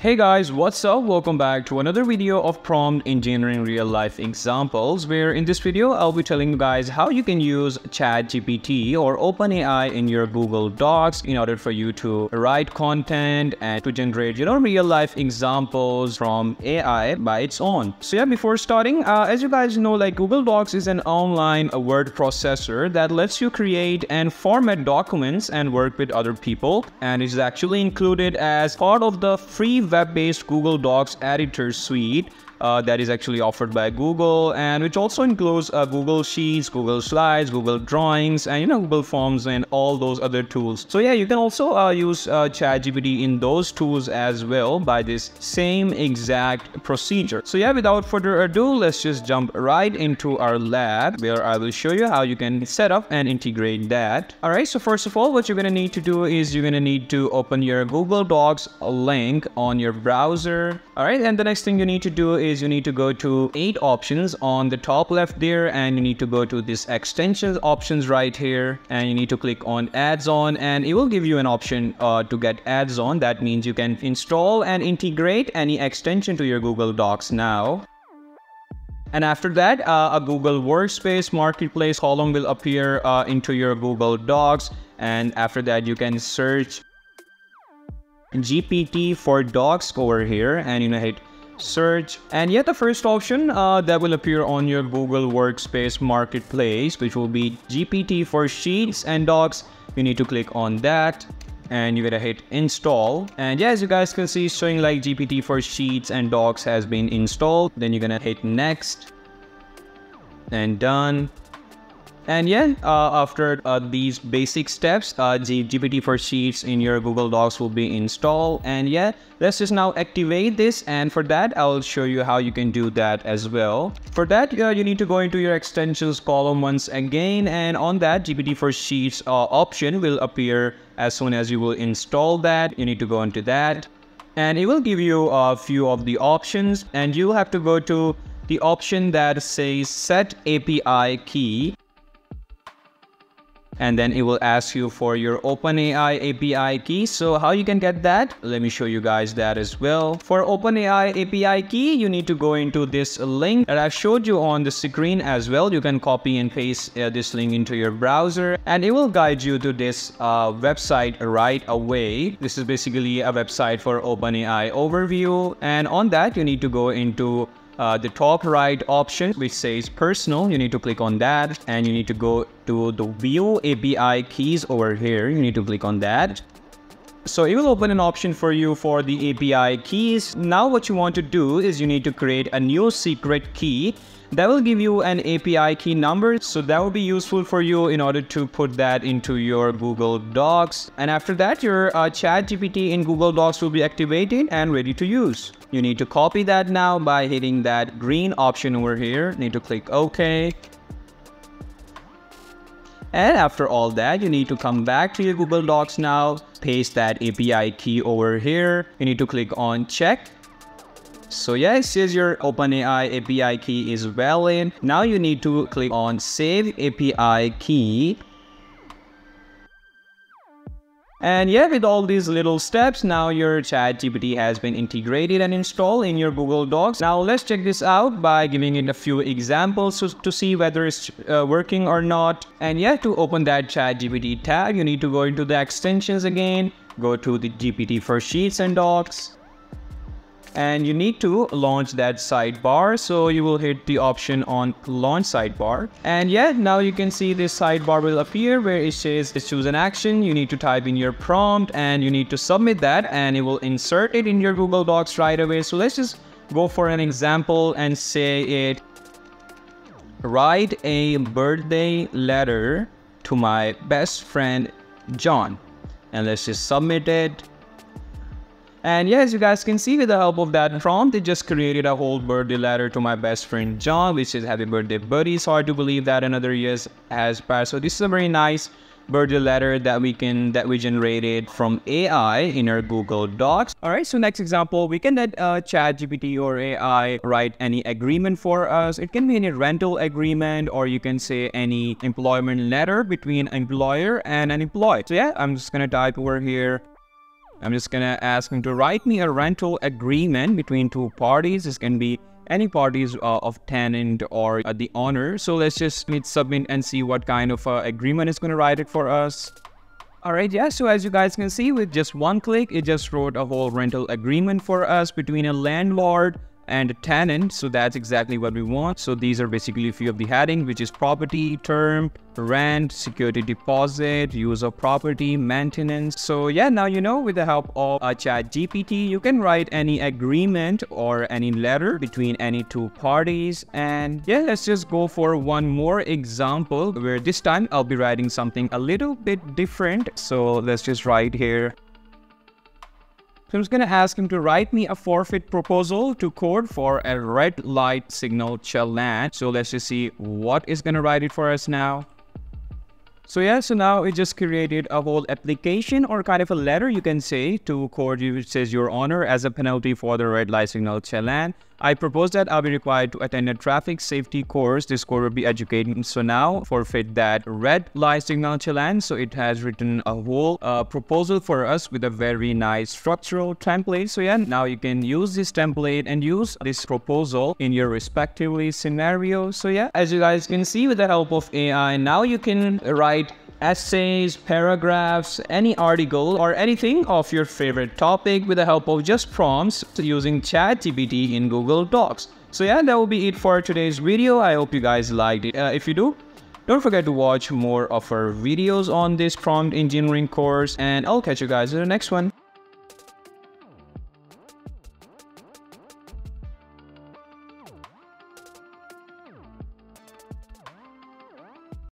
Hey guys, what's up? Welcome back to another video of prompt engineering real life examples where in this video I'll be telling you guys how you can use ChatGPT or OpenAI in your Google Docs in order for you to write content and to generate you know real life examples from AI by its own. So yeah, before starting, uh, as you guys know like Google Docs is an online word processor that lets you create and format documents and work with other people and is actually included as part of the free web-based Google Docs editor suite uh, that is actually offered by Google and which also includes uh, Google Sheets, Google Slides, Google Drawings, and you know Google Forms and all those other tools. So yeah, you can also uh, use uh, ChatGPT in those tools as well by this same exact procedure. So yeah, without further ado, let's just jump right into our lab where I will show you how you can set up and integrate that. All right, so first of all, what you're gonna need to do is you're gonna need to open your Google Docs link on your browser. All right, and the next thing you need to do is is you need to go to eight options on the top left there and you need to go to this extensions options right here and you need to click on add-ons and it will give you an option uh, to get add-ons that means you can install and integrate any extension to your Google Docs now and after that, uh, a Google Workspace Marketplace column will appear uh, into your Google Docs. And after that, you can search GPT for Docs over here and you know hit search. And yet the first option uh, that will appear on your Google Workspace Marketplace which will be GPT for Sheets and Docs. You need to click on that and you're gonna hit install. And yeah as you guys can see showing like GPT for Sheets and Docs has been installed. Then you're gonna hit next. And done and yeah, uh, after uh, these basic steps, uh, the GPT for Sheets in your Google Docs will be installed. And yeah, let's just now activate this. And for that, I'll show you how you can do that as well. For that, uh, you need to go into your extensions column once again. And on that, GPT for Sheets uh, option will appear as soon as you will install that. You need to go into that. And it will give you a few of the options. And you'll have to go to the option that says set API key and then it will ask you for your OpenAI API key. So how you can get that? Let me show you guys that as well. For OpenAI API key, you need to go into this link that I showed you on the screen as well. You can copy and paste uh, this link into your browser and it will guide you to this uh, website right away. This is basically a website for OpenAI overview and on that you need to go into uh, the top right option which says personal you need to click on that and you need to go to the view API keys over here. You need to click on that so it will open an option for you for the API keys now what you want to do is you need to create a new secret key that will give you an API key number. So that will be useful for you in order to put that into your Google Docs. And after that, your uh, chat GPT in Google Docs will be activated and ready to use. You need to copy that now by hitting that green option over here. Need to click OK. And after all that, you need to come back to your Google Docs now, paste that API key over here. You need to click on check so yeah, it says your OpenAI API key is valid. Now you need to click on Save API Key. And yeah, with all these little steps, now your ChatGPT has been integrated and installed in your Google Docs. Now let's check this out by giving it a few examples to, to see whether it's uh, working or not. And yeah, to open that ChatGPT tab, you need to go into the extensions again, go to the GPT for Sheets and Docs, and you need to launch that sidebar. So you will hit the option on launch sidebar. And yeah now you can see this sidebar will appear where it says choose an action. You need to type in your prompt and you need to submit that and it will insert it in your google docs right away. So let's just go for an example and say it write a birthday letter to my best friend john. And let's just submit it and yeah, as you guys can see with the help of that prompt, it just created a whole birthday letter to my best friend John, which is happy birthday buddy. It's hard to believe that another year has passed. So this is a very nice birthday letter that we can that we generated from AI in our Google Docs. All right, so next example, we can let uh, ChatGPT or AI write any agreement for us. It can be any rental agreement or you can say any employment letter between an employer and an employee. So yeah, I'm just gonna type over here I'm just gonna ask him to write me a rental agreement between two parties. This can be any parties uh, of tenant or uh, the owner. So let's just hit submit and see what kind of uh, agreement is going to write it for us. Alright, yeah, so as you guys can see with just one click, it just wrote a whole rental agreement for us between a landlord and tenant. So that's exactly what we want. So these are basically a few of the headings, which is property, term, rent, security deposit, use of property, maintenance. So yeah, now you know with the help of uh, a chat GPT, you can write any agreement or any letter between any two parties. And yeah, let's just go for one more example where this time I'll be writing something a little bit different. So let's just write here so I'm just going to ask him to write me a forfeit proposal to code for a red light signal challan. So let's just see what is going to write it for us now. So yeah, so now it just created a whole application or kind of a letter you can say to court which says your honor as a penalty for the red light signal challan. I propose that I'll be required to attend a traffic safety course. This course will be educating. So now forfeit that red light signal challan. So it has written a whole uh, proposal for us with a very nice structural template. So yeah, now you can use this template and use this proposal in your respectively scenario. So yeah, as you guys can see with the help of AI, now you can write essays, paragraphs, any article, or anything of your favorite topic with the help of just prompts using ChatGPT in Google Docs. So yeah, that will be it for today's video. I hope you guys liked it. Uh, if you do, don't forget to watch more of our videos on this prompt engineering course and I'll catch you guys in the next one.